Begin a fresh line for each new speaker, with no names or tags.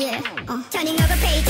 yeah. Uh. Turning over pages.